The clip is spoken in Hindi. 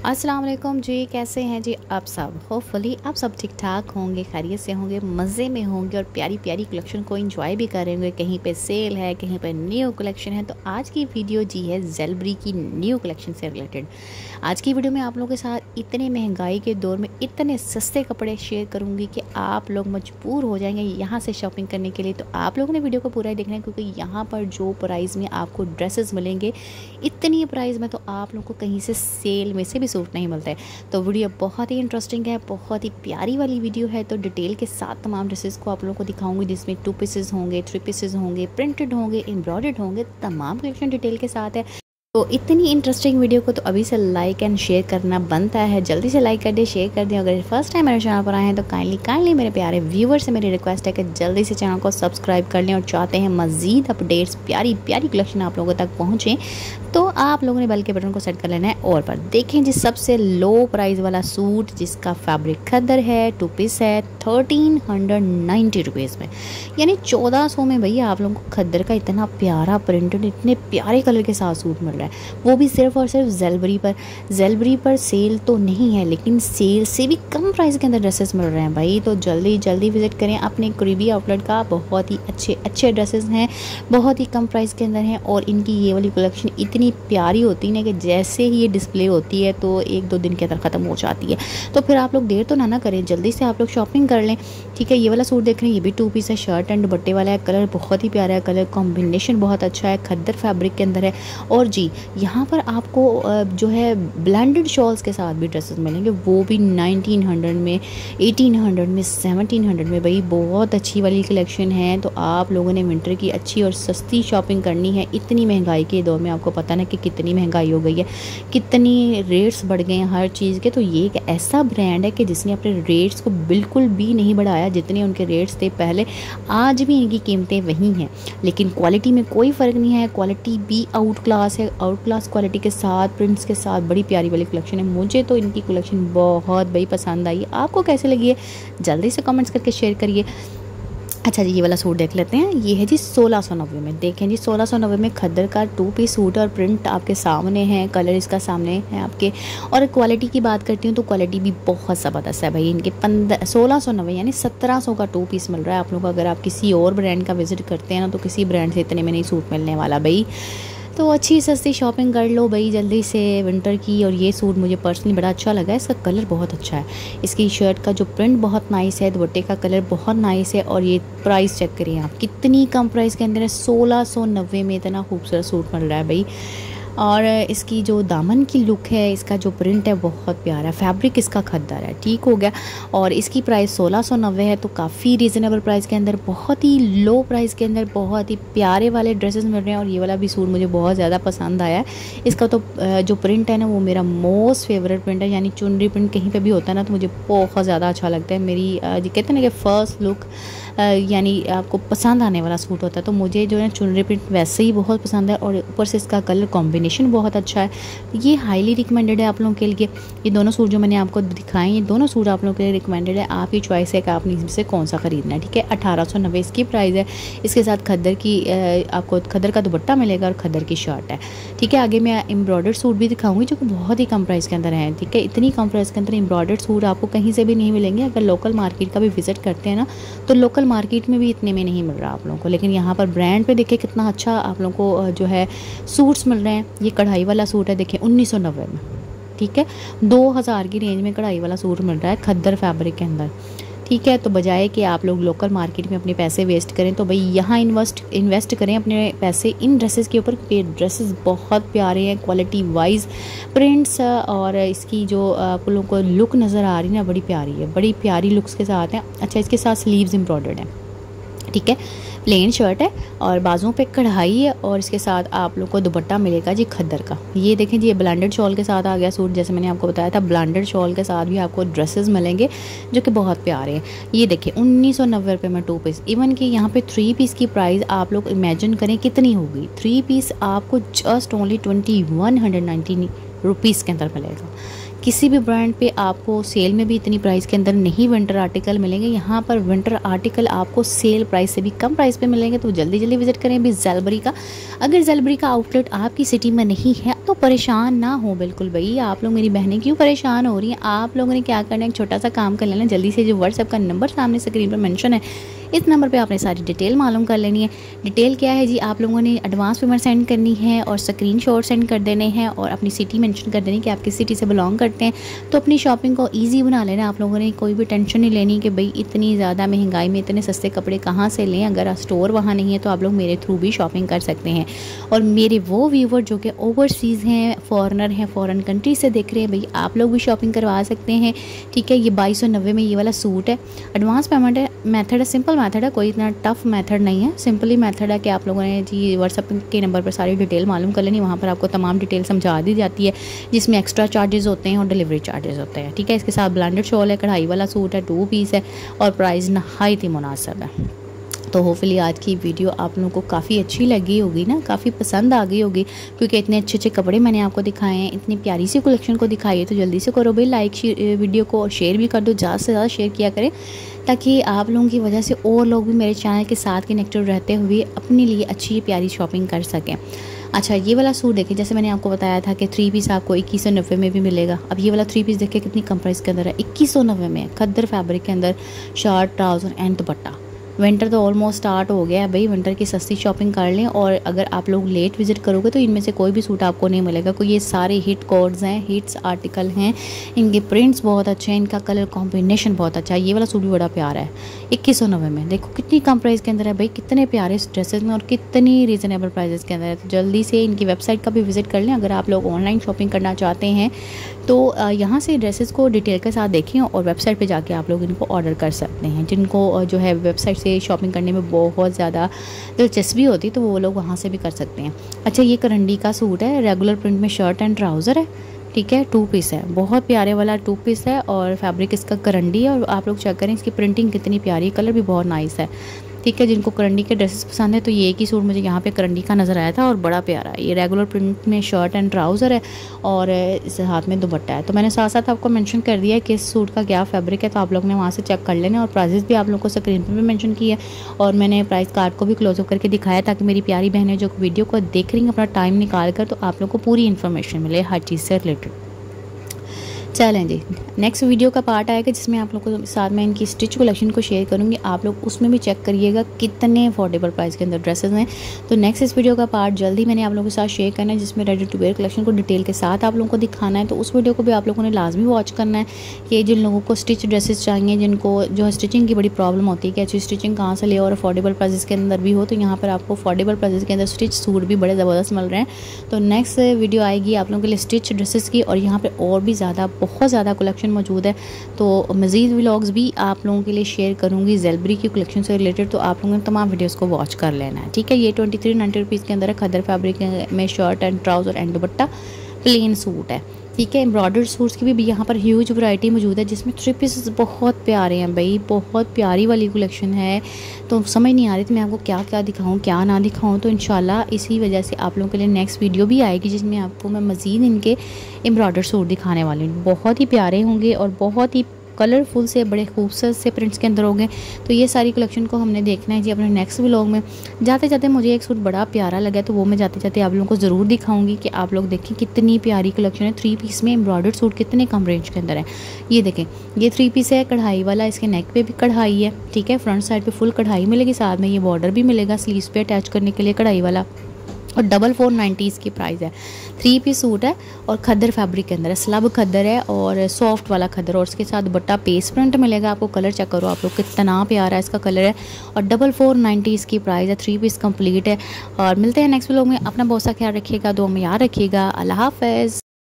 अस्सलाम वालेकुम जी, कैसे हैं जी आप सब? होपफुली आप सब ठीक ठाक होंगे, खैरियत से होंगे, मज़े में होंगे और प्यारी प्यारी कलेक्शन को एंजॉय भी करेंगे। कहीं पे सेल है, कहीं पे न्यू कलेक्शन है तो आज की वीडियो जी है जेलबरी की न्यू कलेक्शन से रिलेटेड आज की वीडियो में आप लोगों के साथ इतने महँगाई के दौर में इतने सस्ते कपड़े शेयर करूँगी कि आप लोग मजबूर हो जाएँगे यहाँ से शॉपिंग करने के लिए। तो आप लोगों ने वीडियो को पूरा ही देखना है, क्योंकि यहाँ पर जो प्राइस में आपको ड्रेसेस मिलेंगे, इतनी प्राइस में तो आप लोग को कहीं से सेल में से भी सूट नहीं मिलते। तो वीडियो बहुत ही इंटरेस्टिंग है, बहुत ही प्यारी वाली वीडियो है। तो डिटेल के साथ तमाम ड्रेसेस को आप लोगों को दिखाऊँगी, जिसमें टू पीसेज होंगे थ्री पीसेज होंगे प्रिंटेड होंगे एम्ब्रॉयड होंगे, तमाम कलेक्शन डिटेल के साथ है। तो इतनी इंटरेस्टिंग वीडियो को तो अभी से लाइक एंड शेयर करना बनता है। जल्दी से लाइक कर दें शेयर कर दें। अगर फ़र्स्ट टाइम मेरे चैनल पर आए हैं तो काइंडली काइंडली मेरे प्यारे व्यूवर से मेरी रिक्वेस्ट है कि जल्दी से चैनल को सब्सक्राइब कर लें और चाहते हैं मज़ीद अपडेट्स प्यारी प्यारी कलेक्शन आप लोगों तक पहुँचें तो आप लोगों ने बल के बटन को सेट कर लेना है और पर देखें जी सबसे लो प्राइस वाला सूट जिसका फैब्रिक खदर है टू पीस है थर्टीन हंड्रेड नाइन्टी रुपीज़ में। यानी चौदह सौ में भैया आप लोगों को खद्दर का इतना प्यारा प्रिंटेड इतने प्यारे कलर के साथ सूट मिल रहा है। वो भी सिर्फ़ और सिर्फ़ जेलबरी पर। जेलबरी पर सेल तो नहीं है, लेकिन सेल से भी कम प्राइस के अंदर ड्रेसेस मिल रहे हैं भाई। तो जल्दी जल्दी विज़िट करें अपने करीबी आउटलेट का। बहुत ही अच्छे अच्छे ड्रेसेस हैं, बहुत ही कम प्राइस के अंदर हैं और इनकी ये वाली कलेक्शन इतनी प्यारी होती है कि जैसे ही ये डिस्प्ले होती है तो एक दो दिन के अंदर ख़त्म हो जाती है। तो फिर आप लोग देर तो ना ना करें, जल्दी से आप लोग शॉपिंग कर लें। ठीक है, ये वाला सूट देख रहे हैं, ये भी टू पीस है शर्ट एंड दुपट्टे वाला है। कलर बहुत ही प्यारा है कलर कॉम्बिनेशन बहुत अच्छा है, खद्दर फैब्रिक के अंदर है। और जी यहाँ पर आपको जो है ब्लैंडेड शॉल्स के साथ भी ड्रेसेस मिलेंगे। वो भी नाइनटीन हंड्रेड में एटीन हंड्रेड में सेवनटीन हंड्रेड में। भाई, बहुत अच्छी वाली कलेक्शन है। तो आप लोगों ने विंटर की अच्छी और सस्ती शॉपिंग करनी है। इतनी महँगाई के दौर में आपको पता ना कि कितनी महँगाई हो गई है। कितनी रेट्स बढ़ गए हैं हर चीज़ के। तो ये एक ऐसा ब्रांड है कि जिसने अपने रेट्स को बिल्कुल भी नहीं बढ़ाया, जितने उनके रेट्स थे पहले। आज भी इनकी कीमतें वही हैं। लेकिन क्वालिटी में कोई फ़र्क नहीं है। क्वालिटी भी आउट क्लास है। आउट क्लास क्वालिटी के साथ प्रिंट्स के साथ बड़ी प्यारी वाली कलेक्शन है। मुझे तो इनकी कलेक्शन बहुत बड़ी पसंद आई। आपको कैसे लगी है जल्दी से कमेंट्स करके शेयर करिए। अच्छा जी, ये वाला सूट देख लेते हैं। ये है जी सोलह सौ नब्बे में। देखें जी, सोलह सौ नब्बे में खद्दर का टू पीस सूट और प्रिंट आपके सामने है। कलर इसका सामने है आपके। और क्वालिटी की बात करती हूँ तो क्वालिटी भी बहुत ज़बरदस्त है भाई। इनके पंद्रह सोलह सौ नब्बे यानी सत्रह सौ का टू पीस मिल रहा है। आप लोग अगर आप किसी और ब्रांड का विज़िट करते हैं ना तो किसी ब्रांड से इतने में नहीं सूट मिलने वाला भाई। तो अच्छी सस्ती शॉपिंग कर लो भाई, जल्दी से विंटर की और ये सूट मुझे पर्सनली बड़ा अच्छा लगा है। इसका कलर बहुत अच्छा है। इसकी शर्ट का जो प्रिंट बहुत नाइस है, दुपट्टे का कलर बहुत नाइस है और ये प्राइस चेक करिए आप। कितनी कम प्राइस के अंदर है? सोलह सौ नब्बे में इतना खूबसूरत सूट मिल रहा है भाई। और इसकी जो दामन की लुक है, इसका जो प्रिंट है, बहुत प्यारा है। फैब्रिक इसका खद्दार है, ठीक हो गया। और इसकी प्राइस सोलह सौ नब्बे है तो काफ़ी रीज़नेबल प्राइस के अंदर, बहुत ही लो प्राइस के अंदर, बहुत ही प्यारे वाले ड्रेसेस मिल रहे हैं। और ये वाला भी सूट मुझे बहुत ज़्यादा पसंद आया है। इसका तो जो प्रिंट है ना, वो मेरा मोस्ट फेवरेट प्रिंट है। यानी चुनरी प्रिंट कहीं पर भी होता है ना तो मुझे बहुत ज़्यादा अच्छा लगता है। मेरी कहते हैं ना कि फ़र्स्ट लुक यानी आपको पसंद आने वाला सूट होता है तो मुझे जो है चुनरी प्रिंट वैसे ही बहुत पसंद है और ऊपर से इसका कलर कॉम्बिनेशन बहुत अच्छा है। ये हाईली रिकमेंडेड है आप लोगों के लिए। ये दोनों सूट जो मैंने आपको दिखाए, ये दोनों सूट आप लोगों के लिए रिकमेंडेड है। आपकी चॉइस है कि आपने इसमें कौन सा ख़रीदना है, ठीक है? अठारह सौ नब्बे इसकी प्राइस है। इसके साथ खद्दर की आपको खद्दर का दुपट्टा मिलेगा और खद्दर की शर्ट है, ठीक है? आगे मैं एम्ब्रॉयडर्ड सूट भी दिखाऊँगी, जो कि बहुत ही कम प्राइस के अंदर है, ठीक है? इतनी कम प्राइस के अंदर एम्ब्रॉयडर्ड सूट आपको कहीं से भी नहीं मिलेंगे। अगर लोकल मार्केट का भी विज़िट करते हैं ना तो लोकल मार्केट में भी इतने में नहीं मिल रहा आप लोगों को। लेकिन यहाँ पर ब्रांड पे देखिए कितना अच्छा आप लोगों को जो है सूट्स मिल रहे हैं। ये कढ़ाई वाला सूट है, देखिए, उन्नीस सौ नब्बे में, ठीक है? दो हज़ार की रेंज में कढ़ाई वाला सूट मिल रहा है खद्दर फैब्रिक के अंदर। ठीक है तो बजाय कि आप लोग लोकल मार्केट में अपने पैसे वेस्ट करें तो भाई यहाँ इन्वेस्ट इन्वेस्ट करें अपने पैसे इन ड्रेसेस के ऊपर ड्रेसेस बहुत प्यारे हैं क्वालिटी वाइज प्रिंट्स और इसकी जो आप लोगों को लुक नज़र आ रही है ना, बड़ी प्यारी है, बड़ी प्यारी लुक्स के साथ हैं। अच्छा इसके साथ स्लीव्स एम्ब्रॉयडर्ड हैं, ठीक है? प्लेन शर्ट है और बाजुओं पे कढ़ाई है और इसके साथ आप लोग को दुपट्टा मिलेगा जी खद्दर का। ये देखें जी, ये ब्लांडेड शॉल के साथ आ गया सूट, जैसे मैंने आपको बताया था, ब्लांडेड शॉल के साथ भी आपको ड्रेसेस मिलेंगे जो कि बहुत प्यारे हैं। ये देखिए, उन्नीस सौ नब्बे रुपये में टू पीस इवन कि यहाँ पे थ्री पीस की प्राइस आप लोग इमेजिन करें कितनी होगी। थ्री पीस आपको just only twenty one hundred ninety rupees के अंदर मिलेगा। किसी भी ब्रांड पे आपको सेल में भी इतनी प्राइस के अंदर नहीं विंटर आर्टिकल मिलेंगे। यहाँ पर विंटर आर्टिकल आपको सेल प्राइस से भी कम प्राइस पे मिलेंगे तो जल्दी जल्दी विज़िट करें अभी जेलबरी का। अगर जेलबरी का आउटलेट आपकी सिटी में नहीं है तो परेशान ना हो बिल्कुल भाई। आप लोग मेरी बहनें क्यों परेशान हो रही हैं? आप लोगों ने क्या करना है? एक छोटा सा काम कर लेना। जल्दी से जो व्हाट्सएप का नंबर सामने स्क्रीन पर मैंशन है इस नंबर पे आपने सारी डिटेल मालूम कर लेनी है। डिटेल क्या है जी? आप लोगों ने एडवांस पेमेंट सेंड करनी है और स्क्रीन सेंड कर देने हैं और अपनी सिटी मैंशन कर देनी कि आप किस सिटी से बिलोंग करते हैं। तो अपनी शॉपिंग को ईजी बना लेना आप लोगों ने कोई भी टेंशन नहीं लेनी कि भाई इतनी ज़्यादा महँगाई में, इतने सस्ते कपड़े कहाँ से लें? अगर स्टोर वहाँ नहीं है तो आप लोग मेरे थ्रू भी शॉपिंग कर सकते हैं। और मेरे वो व्यूवर जो कि ओवरसीज़ हैं फॉरनर हैं फ़ॉरन कंट्री से देख रहे हैं, भाई आप लोग भी शॉपिंग करवा सकते हैं। ठीक है, ये बाईस में ये वाला सूट है। एडवांस पेमेंट है मेथड है सिंपल मेथड है, कोई इतना टफ मेथड नहीं है। सिंपली मेथड है कि आप लोगों ने जी व्हाट्सअप के नंबर पर सारी डिटेल मालूम कर लेनी, वहाँ पर आपको तमाम डिटेल समझा दी जाती है, जिसमें एक्स्ट्रा चार्जेस होते हैं और डिलीवरी चार्जेस होते हैं। ठीक है, इसके साथ ब्लांडेड शॉल है, कढ़ाई वाला सूट है टू पीस है और प्राइस नहायत ही मुनासब है। तो होपफुली आज की वीडियो आप लोगों को काफ़ी अच्छी लगी होगी ना, काफ़ी पसंद आ गई होगी, क्योंकि इतने अच्छे अच्छे कपड़े मैंने आपको दिखाए हैं, इतनी प्यारी सी कलेक्शन को दिखाई है तो जल्दी से करो भाई लाइक वीडियो को और शेयर भी कर दो, ज़्यादा से ज़्यादा शेयर किया करें, ताकि आप लोगों की वजह से और लोग भी मेरे चैनल के साथ कनेक्टेड रहते हुए अपने लिए अच्छी प्यारी शॉपिंग कर सकें। अच्छा ये वाला सूट देखें, जैसे मैंने आपको बताया था कि थ्री पीस आपको इक्कीस सौ नब्बे में भी मिलेगा, अब ये वाला थ्री पीस देखें कितनी कम प्राइस के अंदर है, इक्कीस सौ नब्बे में, खद्दर फैब्रिक के अंदर shirt trouser and dupatta. Winter तो ऑलमोस्ट स्टार्ट हो गया है भाई विंटर की सस्ती शॉपिंग कर लें और अगर आप लोग लेट विज़िट करोगे तो इनमें से कोई भी सूट आपको नहीं मिलेगा। क्योंकि ये सारे हिट कोड्स हैं हिट्स आर्टिकल हैं, इनके प्रिंट्स बहुत अच्छे हैं, इनका कलर कॉम्बिनेशन बहुत अच्छा है। ये वाला सूट भी बड़ा प्यारा है, इक्कीस सौ नब्बे में। देखो कितनी कम प्राइस के अंदर है भाई, कितने प्यारे ड्रेसेस में और कितनी रीज़नेबल प्राइजेस के अंदर है। तो जल्दी से इनकी वेबसाइट का भी विज़िट कर लें। अगर आप लोग ऑनलाइन शॉपिंग करना चाहते हैं तो यहाँ से ड्रेसेस को डिटेल के साथ देखें और वेबसाइट पर जाके आप लोग इनको ऑर्डर कर सकते हैं। जिनको जो है वेबसाइट से शॉपिंग करने में बहुत ज़्यादा दिलचस्पी होती तो वो लोग वहाँ से भी कर सकते हैं। अच्छा ये करंडी का सूट है रेगुलर प्रिंट में शर्ट एंड ट्राउज़र है? ठीक है टू पीस है। बहुत प्यारे वाला टू पीस है और फैब्रिक इसका करंडी है और आप लोग चेक करें इसकी प्रिंटिंग कितनी प्यारी कलर भी बहुत नाइस है। ठीक है, जिनको करंडी के ड्रेसेस पसंद है तो ये एक ही सूट मुझे यहाँ पे करंडी का नज़र आया था और बड़ा प्यारा है। ये रेगुलर प्रिंट में शर्ट एंड ट्राउज़र है और इस हाथ में दुपट्टा है। तो मैंने साथ साथ आपको मेंशन कर दिया है कि इस सूट का क्या फैब्रिक है तो आप लोग ने वहाँ से चेक कर लेना और प्राइजेस भी आप लोग को स्क्रीन पर भी मैंशन की है। और मैंने प्राइस कार्ड को भी क्लोजअप करके दिखाया ताकि मेरी प्यारी बहनें जो वीडियो को देख रही हैं, अपना टाइम निकाल कर तो आप लोग को पूरी इन्फॉर्मेशन मिले, हर चीज़ से रिलेटेड चलें जी। नेक्स्ट वीडियो का पार्ट आएगा जिसमें आप लोग को साथ में इनकी स्टिच कलेक्शन को शेयर करूँगी। आप लोग उसमें भी चेक करिएगा कितने अफोर्डेबल प्राइस के अंदर ड्रेसेस हैं। तो नेक्स्ट इस वीडियो का पार्ट जल्दी मैंने आप लोगों के साथ शेयर करना है, जिसमें रेडी टू वेयर कलेक्शन को डिटेल के साथ आप लोगों को दिखाना है। तो उस वीडियो को भी आप लोगों ने लाजमी वॉच करना है कि जिन लोगों को स्टिच ड्रेसेस चाहिए, जिनको जो है स्टिचिंग की बड़ी प्रॉब्लम होती है कि अच्छी स्टिचिंग कहाँ से ले और अफोर्डेबल प्राइजेस के अंदर भी हो तो यहाँ पर आपको अफोर्डेबल प्राइजेस के अंदर स्टिच सूट भी बड़े ज़बरदस्त मिल रहे हैं। तो नेक्स्ट वीडियो आएगी आप लोगों के लिए स्टिच ड्रेसेस की और यहाँ पर और भी ज़्यादा बहुत ज़्यादा कलेक्शन मौजूद है। तो मज़ीद व्लाग्स भी आप लोगों के लिए शेयर करूँगी। जेलबरी की कलेक्शन से रिलेटेड तो आप लोगों ने तमाम वीडियोज़ को वॉच कर लेना है। ठीक है, ये ट्वेंटी थ्री नाइन्टी रुपीज़ के अंदर है। खदर फैब्रिक में shirt and trouser and dupatta plain suit है। ठीक है एम्ब्रॉयडर्ड सूट्स की भी यहाँ पर ह्यूज वैरायटी मौजूद है, जिसमें थ्री पीसेस बहुत प्यारे हैं भाई, बहुत प्यारी वाली कलेक्शन है। तो समझ नहीं आ रही थी मैं आपको क्या क्या दिखाऊँ, क्या ना दिखाऊँ तो इन इसी वजह से आप लोगों के लिए नेक्स्ट वीडियो भी आएगी, जिसमें आपको मैं मज़ीद इनके एम्ब्रॉयडर सूट दिखाने वाली हूँ। बहुत ही प्यारे होंगे और बहुत ही कलरफुल से, बड़े खूबसूरत से प्रिंट्स के अंदर होंगे तो ये सारी कलेक्शन को हमने देखना है जी अपने नेक्स्ट व्लॉग में। जाते जाते मुझे एक सूट बड़ा प्यारा लगा तो वो मैं जाते जाते आप लोगों को ज़रूर दिखाऊँगी कि आप लोग देखें कितनी प्यारी कलेक्शन है। थ्री पीस में एम्ब्रॉयडर्ड सूट कितने कम रेंज के अंदर है। ये देखें, ये थ्री पीस है, कढ़ाई वाला, इसके नेक पे भी कढ़ाई है, ठीक है? फ्रंट साइड पे फुल कढ़ाई मिलेगी, साथ में ये बॉर्डर भी मिलेगा स्लीव्स पे अटैच करने के लिए कढ़ाई वाला। और डबल फोर नाइन्टीज़ की प्राइस है। थ्री पीस सूट है और खद्दर फैब्रिक के अंदर है। स्लब खद्दर है और सॉफ्ट वाला खद्दर और उसके साथ बट्टा पेस प्रिंट मिलेगा। आपको कलर चेक करो आप लोग, कितना प्यारा है इसका कलर है। और डबल फोर नाइन्टी इसकी प्राइस है। थ्री पीस कंप्लीट है। और मिलते हैं नेक्स्ट लोग में। अपना बहुत सा ख्याल रखिएगा दो में याद रखिएगा। अल्लाह हाफ़